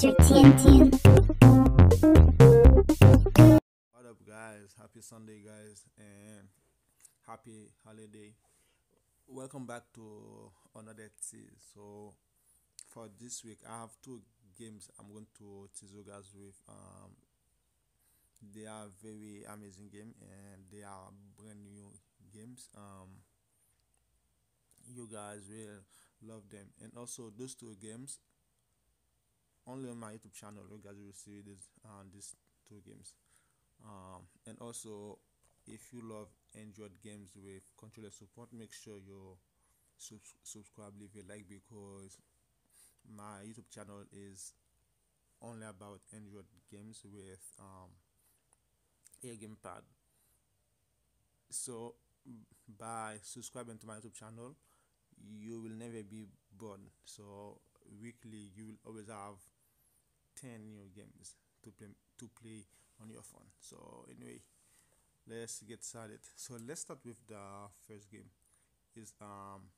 What up, guys? Happy Sunday, guys, and happy holiday. Welcome back to another tease. So, for this week, I have two games I'm going to tease you guys with. Um, they are very amazing game and they are brand new games. Um, you guys will love them, and also those two games only on my YouTube channel. You guys will see this uh, these two games um, and also if you love android games with controller support make sure you subs- subscribe leave a like because my youtube channel is only about android games with um, a gamepad so by subscribing to my youtube channel you will never be bored so weekly you will always have 10 new games to play to play on your phone. So anyway let's get started. So let's start with the first game. Is um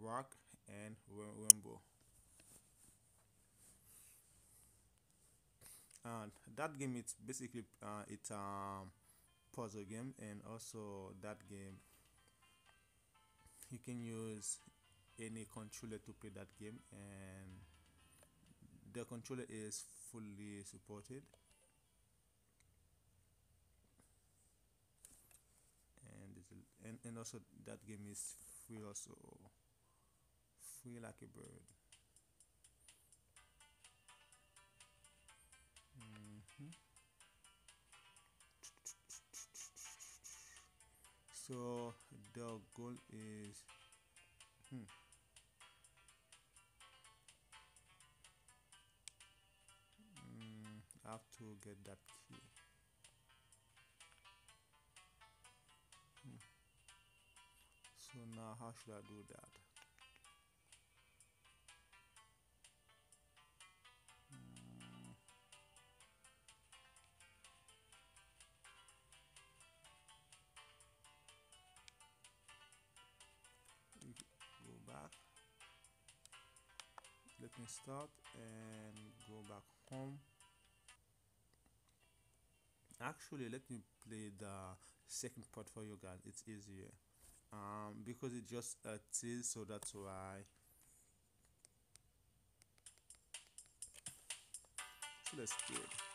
Wark and Wimble. And that game it's basically uh, it's a um, puzzle game and also that game you can use any controller to play that game and the controller is fully supported. And and, and also that game is free also. Free like a bird. Mhm. so the goal is hmm, To get that key. Hmm. so now how should I do that? Mm, go back. Let me start and go back home actually let me play the second part for you guys. It's easier. Um because it just a tease so that's why. So let's do it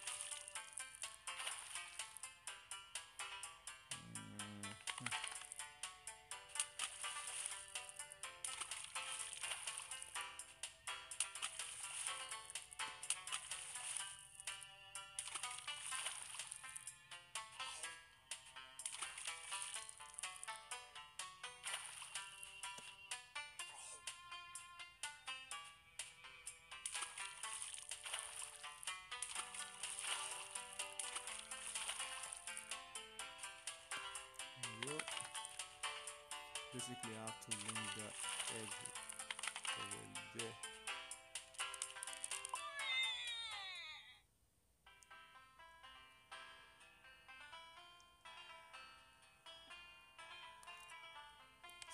basically have to win the edge over there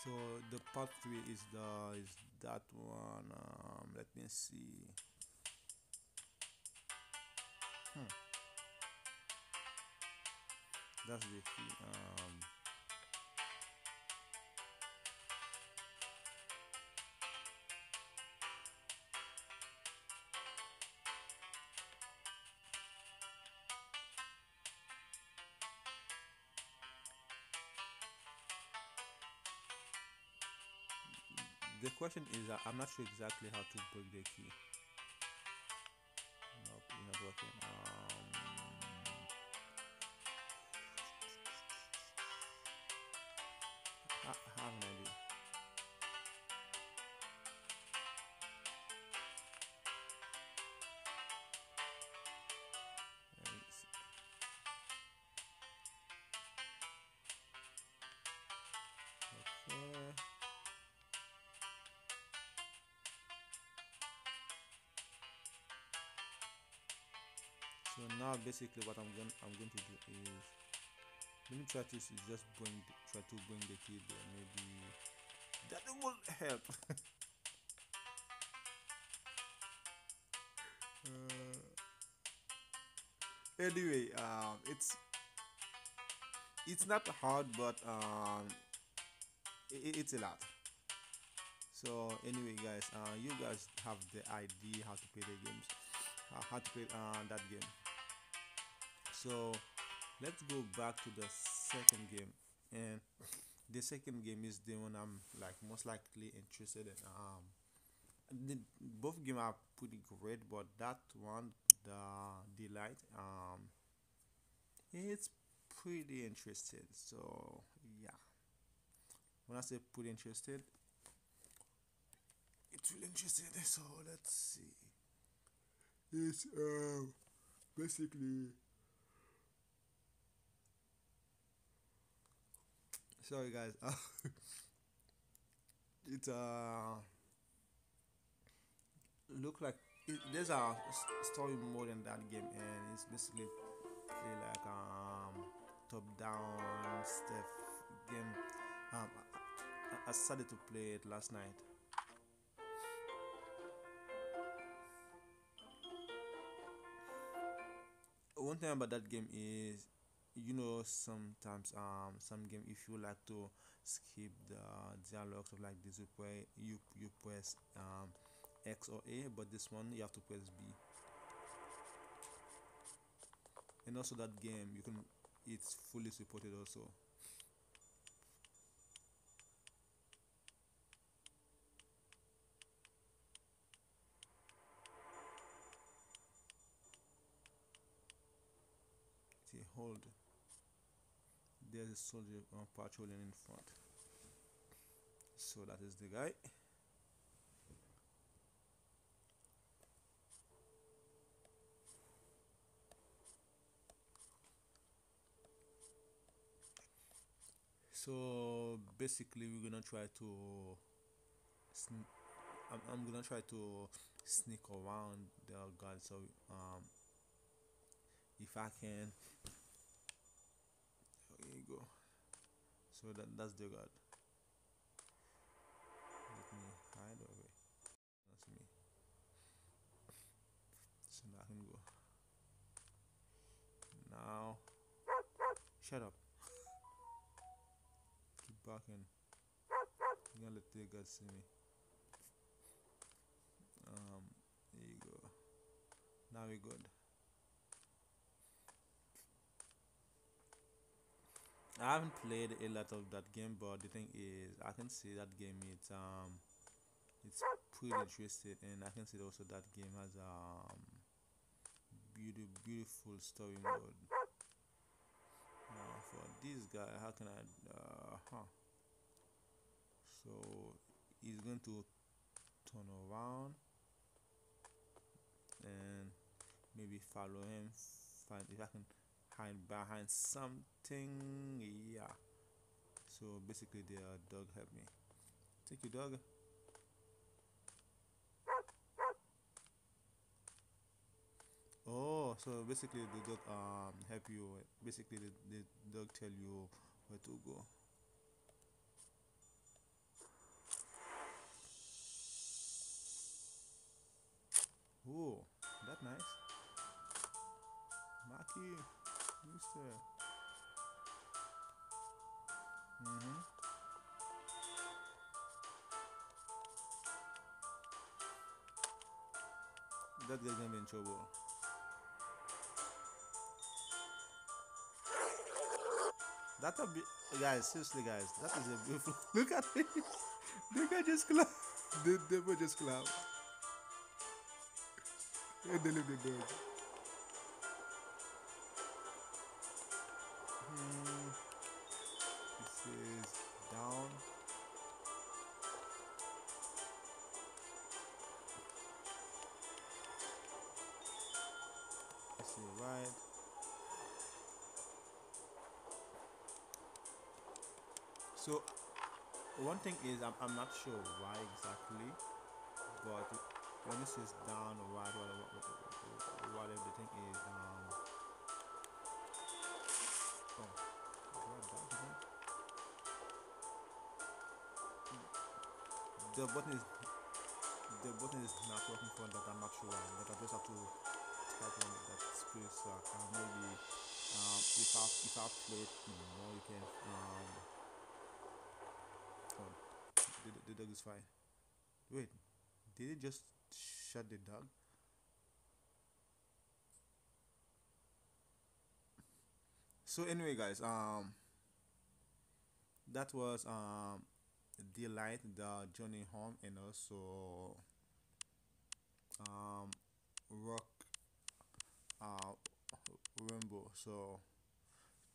so the three is the is that one um let me see hmm. that's the key um the question is uh, I'm not sure exactly how to break the key. Nope, not working. Um, I, I so now basically what i'm going i'm going to do is let me try to just bring the, try to bring the key there maybe that will help anyway, um, it's it's not hard, but um, it, it's a lot. So anyway, guys, uh, you guys have the idea how to play the games, uh, how to play uh, that game. So let's go back to the second game, and the second game is the one I'm like most likely interested in. Um, the, both games are pretty great, but that one, the delight, um, it's pretty interesting So yeah, when I say pretty interested, it's really interested. So let's see. It's um basically. Sorry guys. it's uh look like it, there's a story mode in that game and it's basically like um top down stuff game um I, I started to play it last night one thing about that game is you know sometimes um some game if you like to skip the dialogues of like this you play you you press um X or A but this one you have to press B. And also that game you can it's fully supported also. See hold there's a soldier uh, patrolling in front. So that is the guy. So basically we're gonna try to I'm, I'm gonna try to sneak around the guard so um if I can there you go. So that that's the guard let me hide away that's me. So now I can go. Now shut up. Keep barking. I'm gonna let the guard see me. Um there you go. Now we're good I haven't played a lot of that game, but the thing is, I can see that game. It's um, it's pretty interesting, and I can see also that game has um, beautiful, beautiful story mode. Now for this guy, how can I? Uh, huh. So he's going to turn around and maybe follow him. Find if I can hide behind something yeah. So basically the dog helped me. Thank you dog. Oh so basically the dog um help you. Basically the, the dog tell you where to go. Oh that nice. Maki Mister mm-hmm that guy's gonna be in That's a bit, guys. Seriously, guys, that is a beautiful. Look at it. The guy just clap. The devil just clap. And they leave the dog. Hmm. This is down. This is right. So one thing is I'm, I'm not sure why exactly, but when this is down or right, whatever, whatever the thing is, The button is the button is not working for that. I'm not sure but I just have to type on that suck. Uh, maybe um, if I if I play it, more, you can um. Oh, the, the dog is fine. Wait, did it just shut the dog? So anyway, guys, um, that was um, delight the journey home and also um, Wark uh, Wimble. So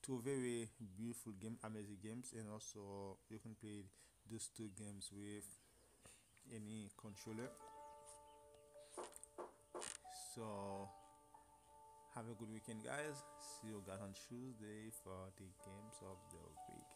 two very beautiful game, amazing games, and also you can play those two games with any controller. So have a good weekend, guys. See you guys on Tuesday for the games of the week.